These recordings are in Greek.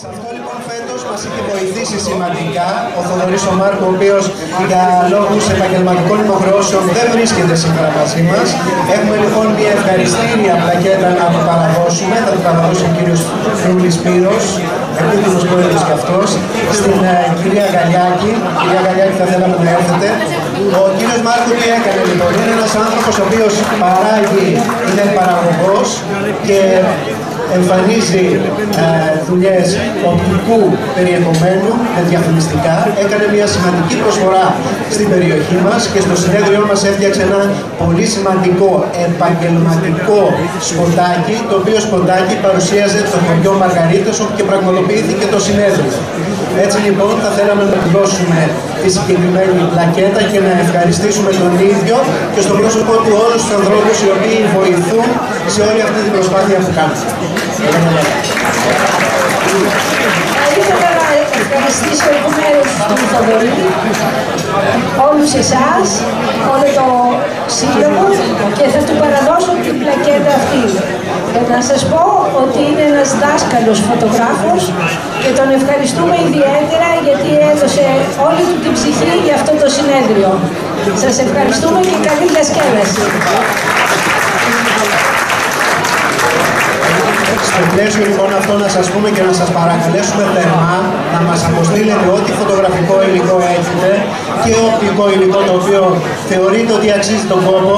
Σε αυτό λοιπόν φέτος μας είχε βοηθήσει σημαντικά ο Θοδωρής ο Μάρκο, ο οποίος για λόγους επαγγελματικών υποχρεώσεων δεν βρίσκεται σήμερα μαζί μας. Έχουμε λοιπόν μια ευχαριστήρια πλακέτα να του παραδώσουμε. Θα του παραδώσει ο κύριος Φρούλη Πύρος, επίτιμο πρόεδρος και αυτός, στην uh, κυρία Γαλιάκη. Κυρία Γαλιάκη, θα θέλαμε να έρθετε. Ο κύριος Μάρκο τι έκανε λοιπόν, είναι ένας άνθρωπος ο οποίος παράγει, είναι παραγωγός και εμφανίζει ε, δουλειές οπτικού περιεχομένου με διαφημιστικά. Έκανε μια σημαντική προσφορά στην περιοχή μας και στο συνέδριό μας έφτιαξε ένα πολύ σημαντικό επαγγελματικό σποτάκι, το οποίο σποτάκι παρουσίαζε το χωριό Μαργαρίτος όπου και πραγματοποιήθηκε το συνέδριο. Έτσι λοιπόν θα θέλαμε να δώσουμε τη συγκεκριμένη πλακέτα και να ευχαριστήσουμε τον ίδιο και στο πρόσωπό του όλους τους ανθρώπους οι οποίοι βοηθούν σε όλη αυτή την προσπάθεια που κάνουν. Θα ήθελα να ευχαριστήσω εκ μέρους του Θοδωρή, όλους εσάς, όλο το σύλλογο και θα του παραδώσω την πλακέτα αυτή. Ε, να σας πω ότι είναι ένας δάσκαλος φωτογράφος και τον ευχαριστούμε ιδιαίτερα γιατί έδωσε όλη του την ψυχή για αυτό το συνέδριο. Σας ευχαριστούμε και καλή διασκέδαση. Στο πλαίσιο λοιπόν αυτό να σας πούμε και να σας παρακαλέσουμε θερμά να μας αποστείλετε ό,τι φωτογραφικό υλικό έχετε και οπτικό υλικό το οποίο θεωρείτε ότι αξίζει τον κόπο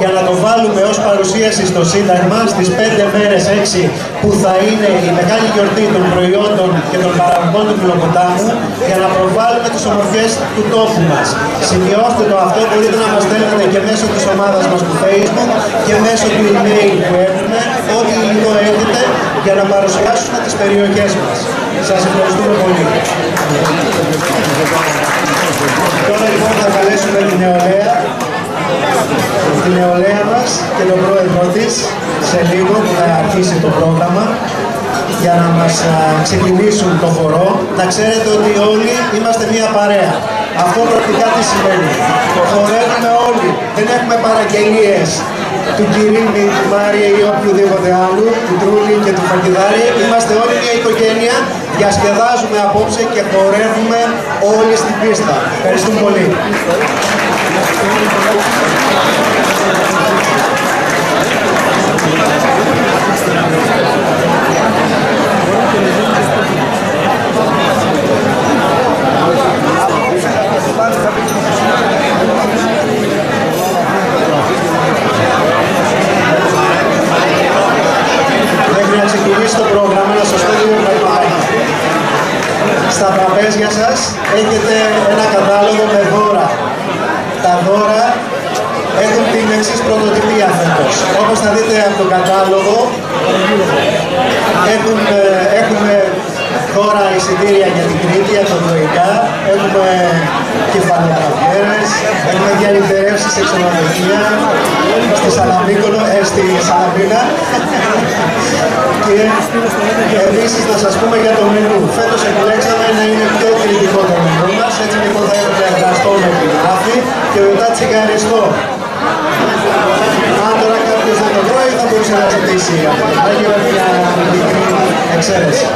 για να το βάλουμε ως παρουσίαση στο Σύνταγμα στις 5 μέρες 6 που θα είναι η μεγάλη γιορτή των προϊόντων και των παραγωγών του Πυλοποτάμου για να προβάλλουμε τις ομορφιές του τόπου μας. Σημειώστε το αυτό, μπορείτε να μας στέλνετε και μέσω της ομάδας μας του Facebook και μέσω του email που έχουμε, ό,τι υλικό έχετε για να παρουσιάσουμε τις περιοχές μας. Σας ευχαριστούμε πολύ. Τώρα λοιπόν θα καλέσουμε την νεολαία την νεολαία μας και τον πρόεδρό της σε λίγο που θα αρχίσει το πρόγραμμα για να μας ξεκινήσουν το χορό. Να ξέρετε ότι όλοι είμαστε μία παρέα. Αυτό πρακτικά τι σημαίνει. Το χορεύουμε όλοι. Δεν έχουμε παραγγελίες του Κυρίμη, του Μάρια ή οποιοδήποτε άλλου, του Τρούλη και του Φακιδάρη. Είμαστε όλοι μια οικογένεια, διασκεδάζουμε απόψε και χορεύουμε όλοι στην πίστα. Ευχαριστούμε πολύ. Μέχρι να ξεκινήσει το πρόγραμμα, να σας πω δύο πράγματα. Στα τραπέζια σας έχετε ένα κατάλογο με δώρα. Τα δώρα έχουν την εξής πρωτοτυπία φέτος. Όπως θα δείτε από το κατάλογο, έχουμε, έχουμε δώρα εισιτήρια για την Κρήτη, αυτοδροϊκά, έχουμε κεφαλοκαβιέρες, έχουμε διαλυτερεύσεις σε ξενοδοχεία, στη Σαλαμίκολο, ε, στη Σαλαμίνα και επίσης να σας πούμε για το μενού. Φέτος επιλέξαμε να είναι πιο κριτικό το μενού μας, έτσι λοιπόν θα έπρεπε εργαστό με πινάφι και μετά τσιγαριστό. Αν τώρα κάποιος δεν το τρώει θα μπορούσε να ζητήσει από την Άγιο μια μικρή εξαίρεση.